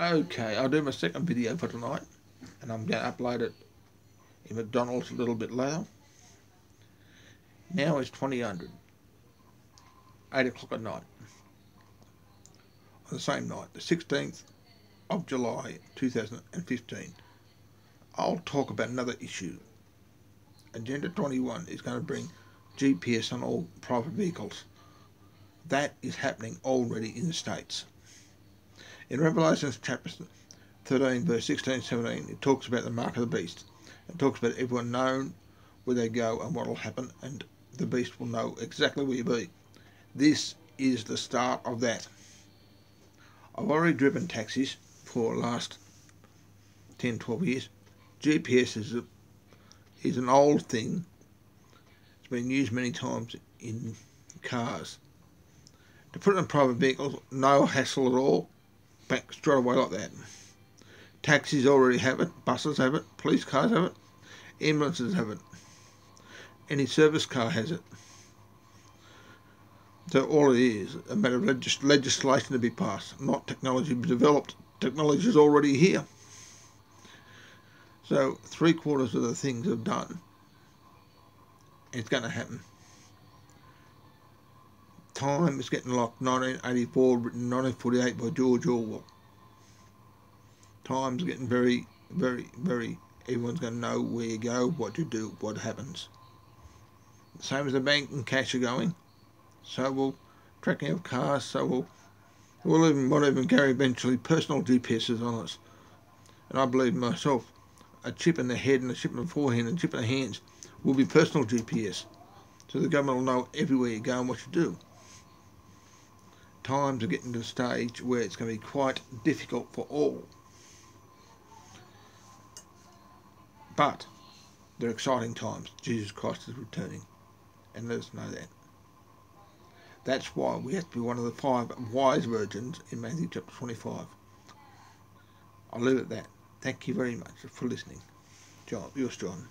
Okay, I'll do my second video for tonight, and I'm going to upload it in McDonald's a little bit later. Now it's 2000, 8 o'clock at night. On the same night, the 16th of July 2015, I'll talk about another issue. Agenda 21 is going to bring GPS on all private vehicles. That is happening already in the States. In Revelation chapter 13, verse 16 17, it talks about the mark of the beast. It talks about everyone knowing where they go and what will happen, and the beast will know exactly where you be. This is the start of that. I've already driven taxis for the last 10 12 years. GPS is, a, is an old thing. It's been used many times in cars. To put it in private vehicles, no hassle at all back straight away like that. Taxis already have it, buses have it, police cars have it, ambulances have it, any service car has it. So all it is a matter of legis legislation to be passed, not technology developed. Technology is already here. So three quarters of the things are done. It's going to happen time is getting like 1984, written 1948 by George Orwell. Time's getting very, very, very. Everyone's going to know where you go, what you do, what happens. Same as the bank and cash are going. So will tracking of cars. So will we'll even might even carry eventually personal GPSs on us. And I believe myself, a chip in the head and a chip in the forehead and a chip in the hands will be personal GPS. So the government will know everywhere you go and what you do times are getting to a stage where it's going to be quite difficult for all. But they're exciting times. Jesus Christ is returning. And let us know that. That's why we have to be one of the five wise virgins in Matthew chapter 25. I'll leave it at that. Thank you very much for listening. John, yours, John.